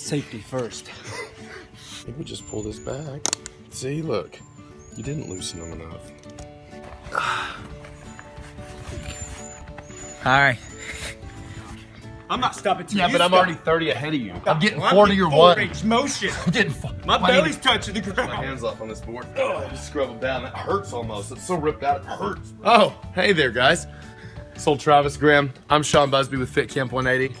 Safety first. Maybe just pull this back. See, look. You didn't loosen them enough. All right. I'm not stopping till Yeah, you but I'm stop. already 30 ahead of you. I'm getting Well, 40 getting or full one. range motion. I'm getting fu- My Wait. belly's touching the ground. My hands off on this board. Oh, I just scrub them down. That hurts almost. It's so ripped out, it hurts. Oh, hey there, guys. It's old Travis Grimm. I'm Shawn Busby with Fit Camp 180.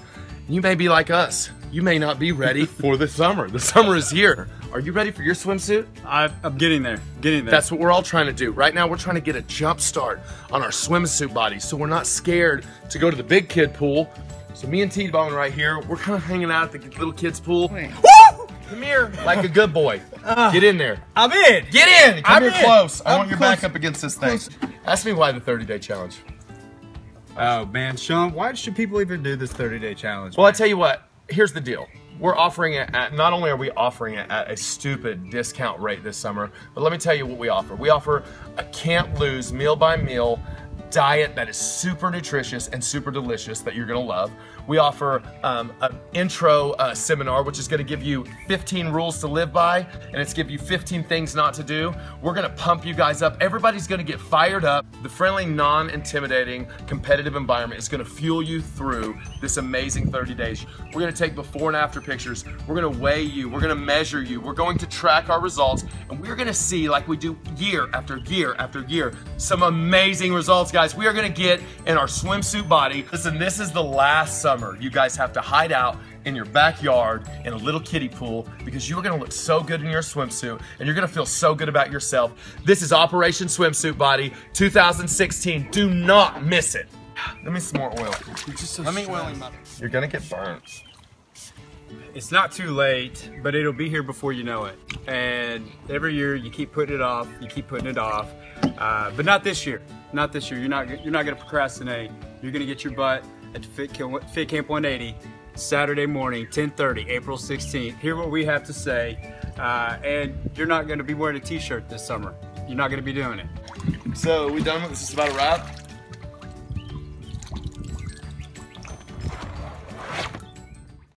You may be like us. You may not be ready for the summer. The summer is here. Are you ready for your swimsuit? I, I'm getting there. Getting there. That's what we're all trying to do. Right now, we're trying to get a jump start on our swimsuit bodies so we're not scared to go to the big kid pool. So me and T-Bone right here, we're kind of hanging out at the little kids pool. Woo! Come here, like a good boy. Ah. Get in there. I'm in. Get in. Come I'm here in. close. I I'm want your close. back up against this thing. Ask me why the 30-day challenge. Oh man, Shawn, why should people even do this 30 day challenge? Well, I tell you what. Here's the deal. We're offering it at, not only are we offering it at a stupid discount rate this summer, but let me tell you what we offer. We offer a can't lose meal by meal diet that is super nutritious and super delicious that you're gonna love. We offer um, an intro uh, seminar, which is gonna give you 15 rules to live by, and it's give you 15 things not to do. We're gonna pump you guys up. Everybody's gonna get fired up. The friendly, non-intimidating, competitive environment is gonna fuel you through this amazing 30 days. We're gonna take before and after pictures. We're gonna weigh you. We're gonna measure you. We're going to track our results, and we're gonna see, like we do year after year after year, some amazing results, guys. Guys, we are gonna get in our swimsuit body. Listen, this is the last summer you guys have to hide out in your backyard in a little kiddie pool because you are gonna look so good in your swimsuit and you're gonna feel so good about yourself. This is Operation Swimsuit Body 2016. Do not miss it. Let me some more oil. Let me oil him up. You're gonna get burnt. It's not too late, but it'll be here before you know it. And every year you keep putting it off, you keep putting it off, uh, but not this year. Not this year. You're not you're not gonna procrastinate. You're gonna get your butt at Fit Camp, Fit Camp 180 Saturday morning, 10:30, April 16th. Hear what we have to say, uh, and you're not gonna be wearing a T-shirt this summer. You're not gonna be doing it. So we done with this? Is about a wrap.